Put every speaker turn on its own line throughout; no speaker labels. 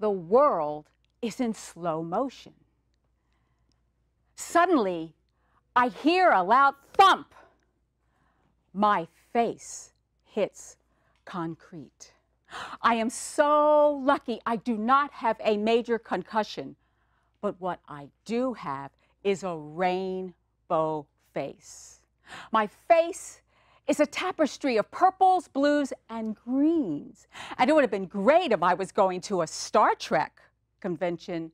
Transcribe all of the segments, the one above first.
the world is in slow motion. Suddenly, I hear a loud thump. My face hits concrete. I am so lucky I do not have a major concussion, but what I do have is a rainbow face. My face is a tapestry of purples, blues, and greens. And it would have been great if I was going to a Star Trek convention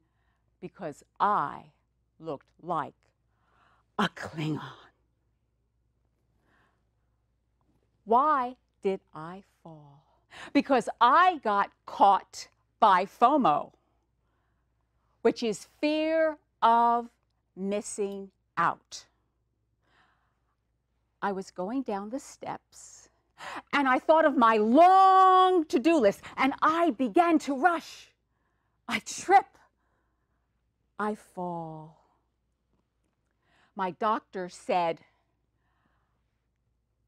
because I looked like a Klingon. Why did I fall? Because I got caught by FOMO, which is fear of missing out. I was going down the steps and I thought of my long to do list and I began to rush. I trip. I fall. My doctor said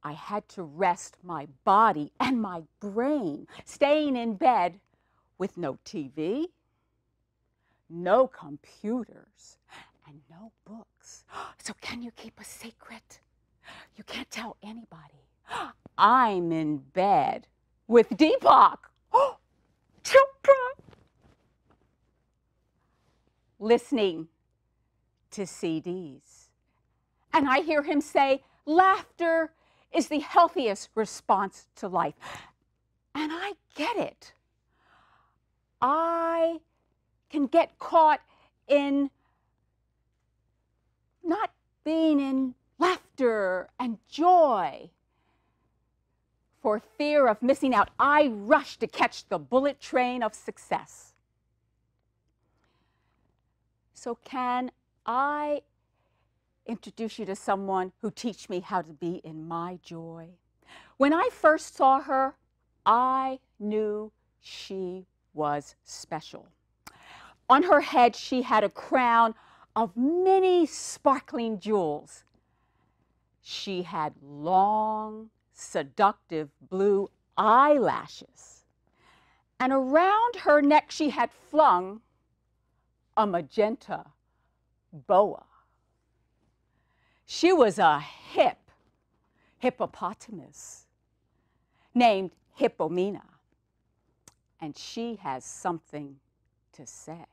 I had to rest my body and my brain, staying in bed with no TV, no computers, and no books. So, can you keep a secret? You can't tell anybody. I'm in bed with Deepak. Chopra! Listening to CDs. And I hear him say, laughter is the healthiest response to life. And I get it. I can get caught in not being in laughter and joy. For fear of missing out, I rush to catch the bullet train of success. So, can I introduce you to someone who teach me how to be in my joy? When I first saw her, I knew she was special. On her head, she had a crown of many sparkling jewels. She had long, seductive blue eyelashes. And around her neck, she had flung a magenta boa. She was a hip hippopotamus named Hippomena, and she has something to say.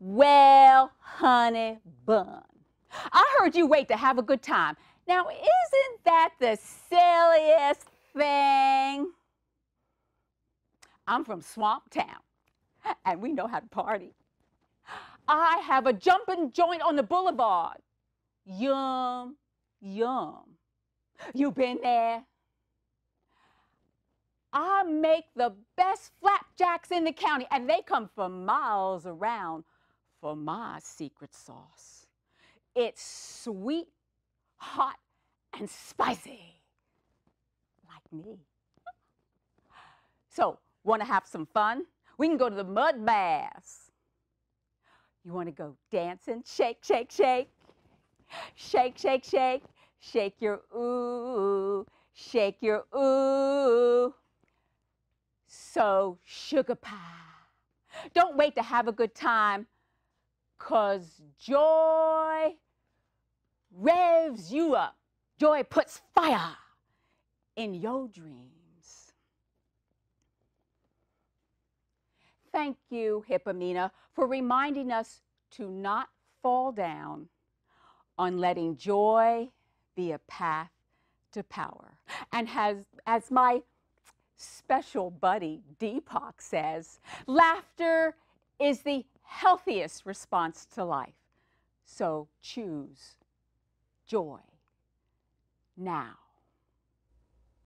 Well, honey bun, I heard you wait to have a good time. Now, isn't that the silliest thing? I'm from Swamp Town, and we know how to party. I have a jumping joint on the boulevard. Yum, yum. You been there? I make the best flapjacks in the county, and they come from miles around for my secret sauce. It's sweet, hot, and spicy, like me. So, want to have some fun? We can go to the mud baths. You want to go dancing? Shake, shake, shake. Shake, shake, shake. Shake your ooh. Shake your ooh. So, sugar pie. Don't wait to have a good time. Because joy revs you up. Joy puts fire in your dreams. Thank you, Hippomena, for reminding us to not fall down on letting joy be a path to power. And has, as my special buddy Deepak says, laughter is the healthiest response to life. So choose joy now.